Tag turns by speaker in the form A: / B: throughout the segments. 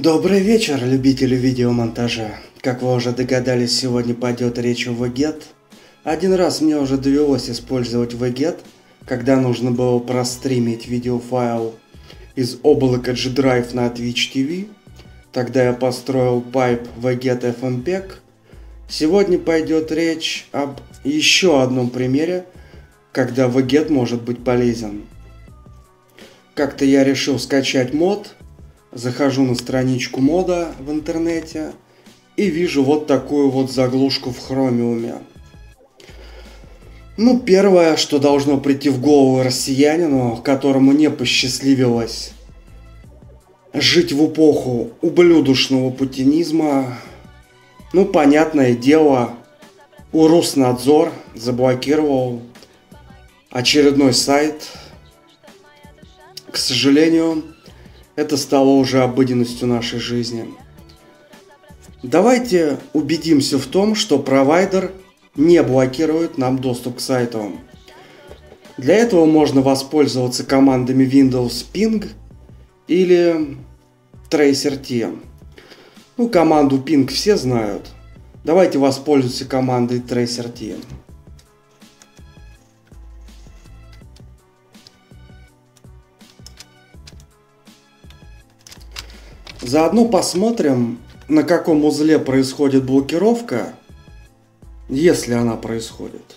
A: Добрый вечер, любители видеомонтажа. Как вы уже догадались, сегодня пойдет речь о VGET. Один раз мне уже довелось использовать VGET, когда нужно было простримить видеофайл из облака G-Drive на Twitch TV. Тогда я построил пайп VGET FMPEG. Сегодня пойдет речь об еще одном примере, когда VGET может быть полезен. Как-то я решил скачать мод – Захожу на страничку мода в интернете и вижу вот такую вот заглушку в хромиуме. Ну, первое, что должно прийти в голову россиянину, которому не посчастливилось жить в эпоху ублюдочного путинизма, ну, понятное дело, у Руснадзор заблокировал очередной сайт. К сожалению, это стало уже обыденностью нашей жизни. Давайте убедимся в том, что провайдер не блокирует нам доступ к сайту. Для этого можно воспользоваться командами Windows Ping или TracerT. Ну, команду Ping все знают. Давайте воспользуемся командой TracerT. Заодно посмотрим, на каком узле происходит блокировка, если она происходит.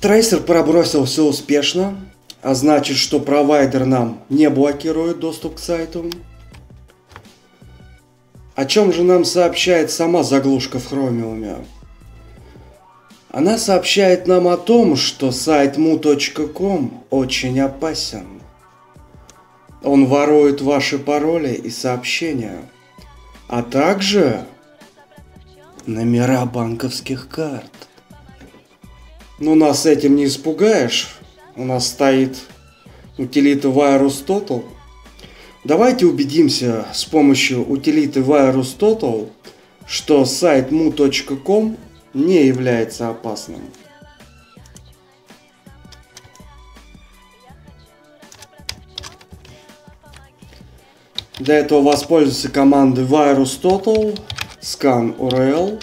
A: Трейсер пробросил все успешно, а значит, что провайдер нам не блокирует доступ к сайту. О чем же нам сообщает сама заглушка в Chromium? Она сообщает нам о том, что сайт mu.com очень опасен. Он ворует ваши пароли и сообщения, а также номера банковских карт. Но ну, нас этим не испугаешь. У нас стоит утилита VirusTotal. Давайте убедимся с помощью утилиты VirusTotal, что сайт mu.com не является опасным. Для этого воспользуйся командой VirusTotal, scan URL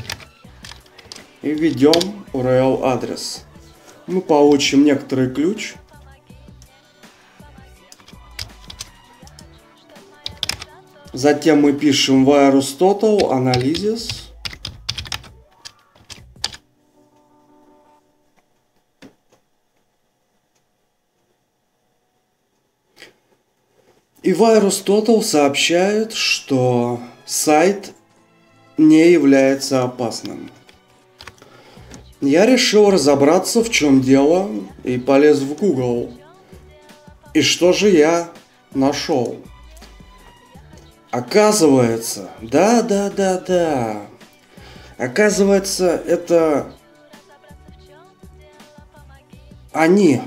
A: и введем URL адрес мы получим некоторый ключ. Затем мы пишем virus total analysis. И virus total сообщает, что сайт не является опасным. Я решил разобраться, в чем дело, и полез в Google. И что же я нашел? Оказывается, да, да, да, да. Оказывается, это они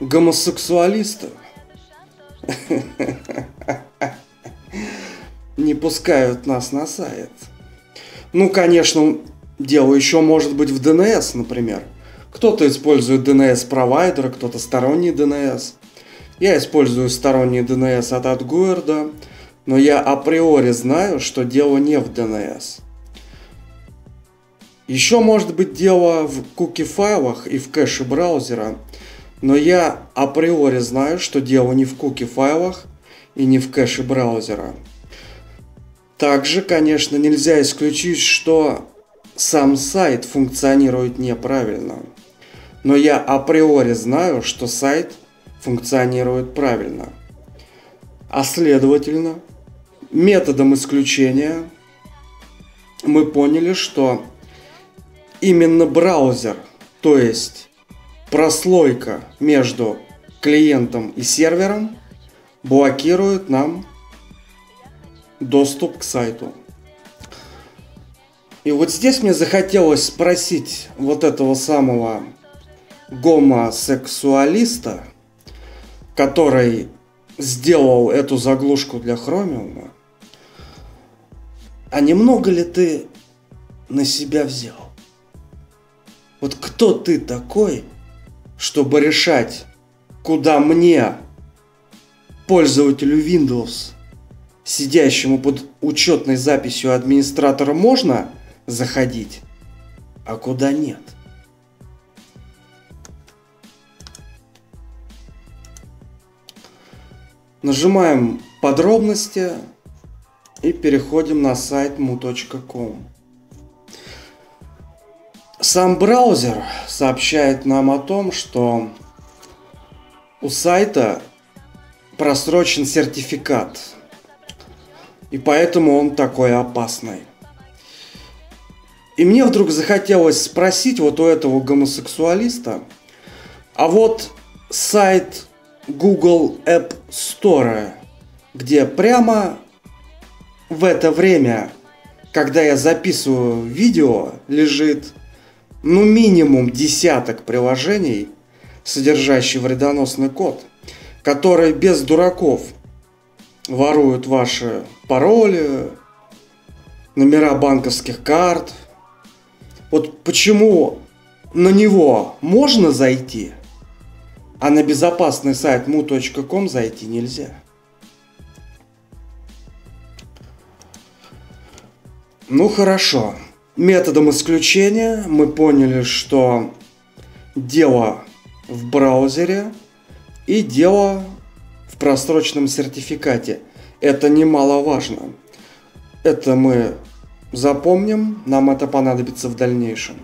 A: гомосексуалисты не пускают нас на сайт. Ну, конечно, Дело еще может быть в DNS, например. Кто-то использует DNS-провайдера, кто-то сторонний DNS. Я использую сторонний DNS от AdGuard, но я априори знаю, что дело не в DNS. Еще может быть дело в куки-файлах и в кэше браузера, но я априори знаю, что дело не в куки-файлах и не в кэше браузера. Также, конечно, нельзя исключить, что сам сайт функционирует неправильно. Но я априори знаю, что сайт функционирует правильно. А следовательно, методом исключения мы поняли, что именно браузер, то есть прослойка между клиентом и сервером, блокирует нам доступ к сайту. И вот здесь мне захотелось спросить вот этого самого гомосексуалиста, который сделал эту заглушку для хромиума, а немного ли ты на себя взял? Вот кто ты такой, чтобы решать, куда мне, пользователю Windows, сидящему под учетной записью администратора, можно заходить, а куда нет? Нажимаем подробности и переходим на сайт mu.com. Сам браузер сообщает нам о том, что у сайта просрочен сертификат, и поэтому он такой опасный. И мне вдруг захотелось спросить вот у этого гомосексуалиста, а вот сайт Google App Store, где прямо в это время, когда я записываю видео, лежит ну минимум десяток приложений, содержащих вредоносный код, которые без дураков воруют ваши пароли, номера банковских карт. Вот почему на него можно зайти, а на безопасный сайт mu.com зайти нельзя. Ну хорошо. Методом исключения мы поняли, что дело в браузере и дело в просроченном сертификате. Это немаловажно. Это мы запомним, нам это понадобится в дальнейшем.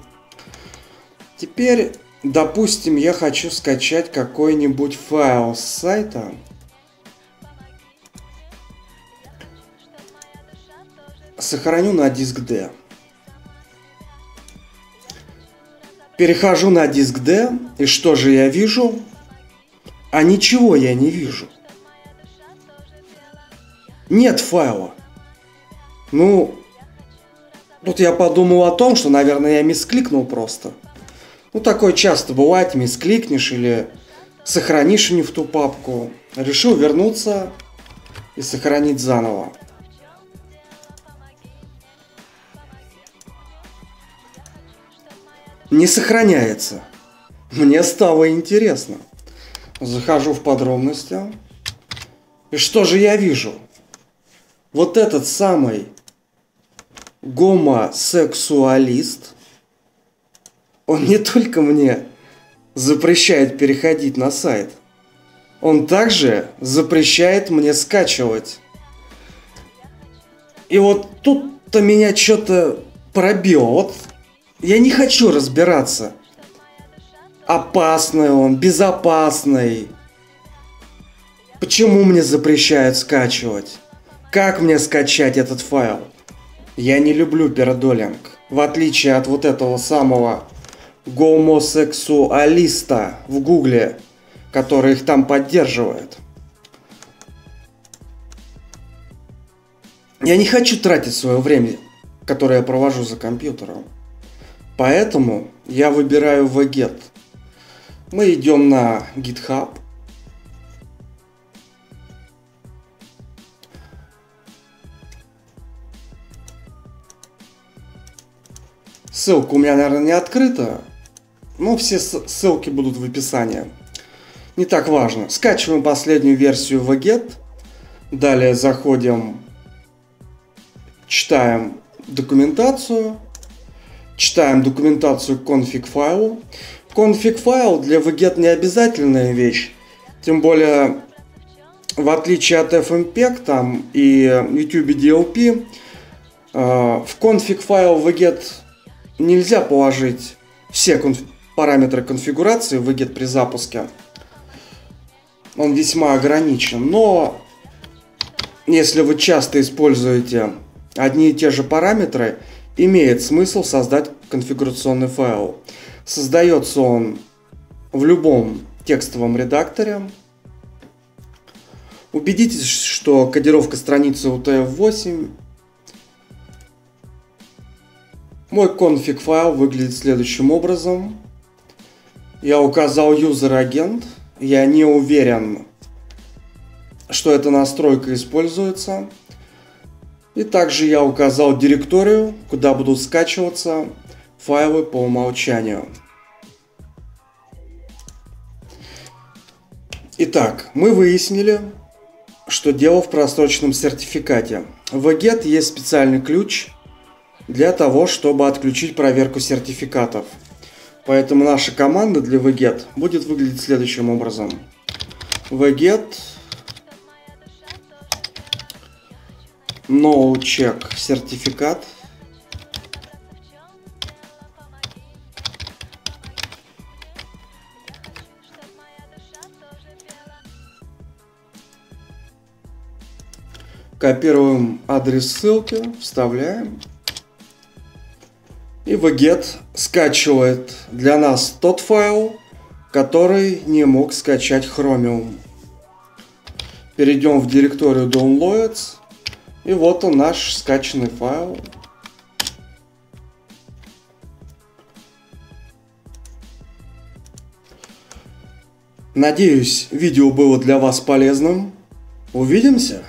A: Теперь, допустим, я хочу скачать какой-нибудь файл с сайта. Сохраню на диск D. Перехожу на диск D, и что же я вижу? А ничего я не вижу. Нет файла. Ну, тут я подумал о том, что, наверное, я мискликнул просто. Ну, такое часто бывает, мискликнешь или сохранишь не в ту папку. Решил вернуться и сохранить заново. не сохраняется. Мне стало интересно. Захожу в подробности. И что же я вижу? Вот этот самый гомосексуалист, он не только мне запрещает переходить на сайт, он также запрещает мне скачивать. И вот тут-то меня что-то пробило. Вот я не хочу разбираться. Опасный он, безопасный. Почему мне запрещают скачивать? Как мне скачать этот файл? Я не люблю пердолинг. В отличие от вот этого самого гомосексуалиста в гугле, который их там поддерживает. Я не хочу тратить свое время, которое я провожу за компьютером. Поэтому я выбираю VGET. Мы идем на GitHub. Ссылка у меня, наверное, не открыта, но все ссылки будут в описании. Не так важно. Скачиваем последнюю версию VGET. Далее заходим, читаем документацию – читаем документацию к config файлу. Config файл для VGET не обязательная вещь. Тем более, в отличие от FMPEG там и YouTube DLP, э, в config файл VGET нельзя положить все конф- параметры конфигурации VGET при запуске. Он весьма ограничен. Но если вы часто используете одни и те же параметры, имеет смысл создать конфигурационный файл. Создается он в любом текстовом редакторе. Убедитесь, что кодировка страницы UTF-8. Мой конфиг файл выглядит следующим образом. Я указал user агент. Я не уверен, что эта настройка используется. И также я указал директорию, куда будут скачиваться файлы по умолчанию. Итак, мы выяснили, что дело в просроченном сертификате. В GET есть специальный ключ для того, чтобы отключить проверку сертификатов. Поэтому наша команда для vget будет выглядеть следующим образом. vget no check сертификат Копируем адрес ссылки, вставляем. И VGET скачивает для нас тот файл, который не мог скачать Chromium. Перейдем в директорию Downloads. И вот он наш скачанный файл. Надеюсь, видео было для вас полезным. Увидимся!